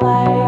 Bye.